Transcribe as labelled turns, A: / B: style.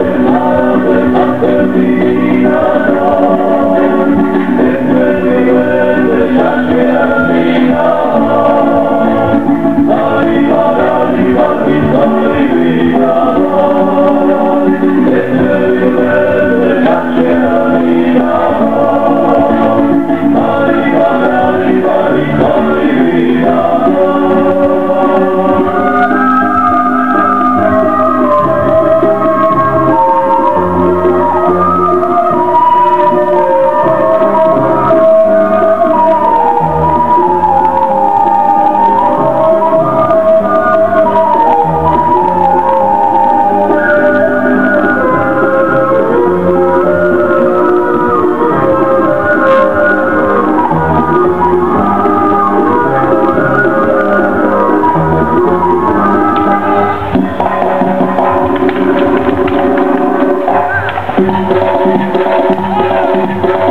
A: I'll never, I'll be. Thank you.